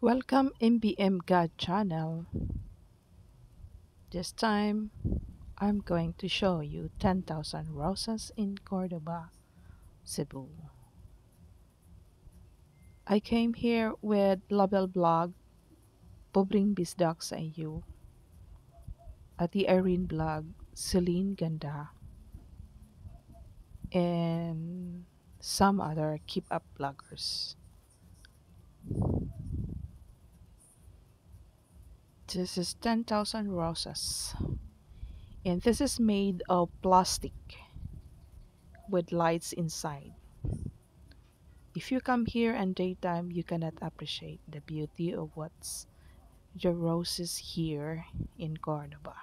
Welcome MPM Glad channel. This time I'm going to show you 10,000 roses in Cordova, Cebu. I came here with Label Blog, Pobring Bisdak sa iyo, at the Irene Blog, Celine Ganda, and some other keep up bloggers. This is 10,000 roses. And this is made of plastic with lights inside. If you come here in daytime, you cannot appreciate the beauty of what's the roses here in Cordova.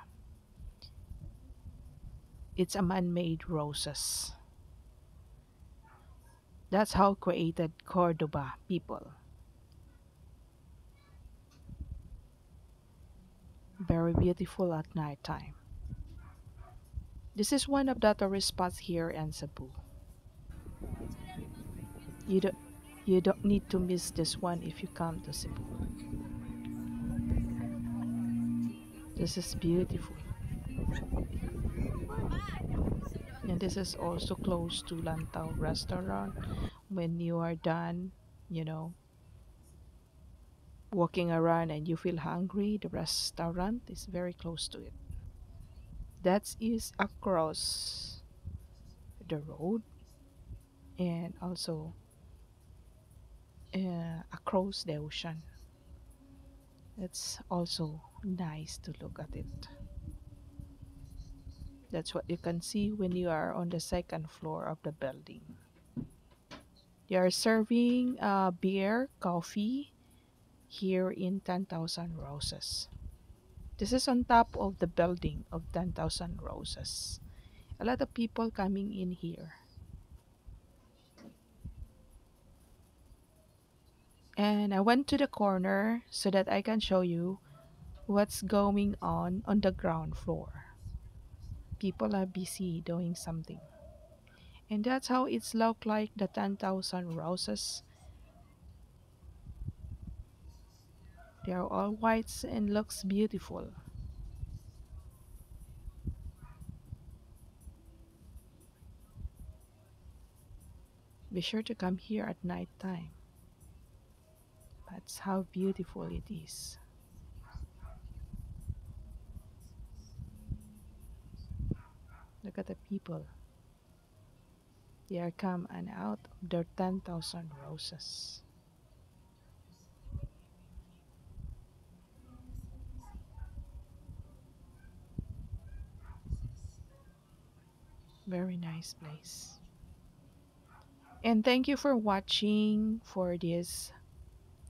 It's a man-made roses. That's how created Cordova people. Very beautiful at night time. This is one of the tourist spots here in Cebu. You don't you don't need to miss this one if you come to Cebu. This is beautiful. And this is also close to Lantaw restaurant. When you are done, you know, walking around and you feel hungry, the restaurant is very close to it. That is across the road and also uh, across the ocean. It's also nice to look at it. That's what you can see when you are on the second floor of the building. They are serving uh, beer, coffee, here in 10,000 Roses. This is on top of the building of 10,000 Roses. A lot of people coming in here. And I went to the corner so that I can show you what's going on on the ground floor. People are busy doing something. And that's how it's looked like the 10,000 roses They are all whites and looks beautiful. Be sure to come here at night time. That's how beautiful it is. Look at the people. They are come and out of their 10,000 roses. Very nice place. And thank you for watching for this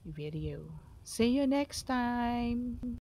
video. See you next time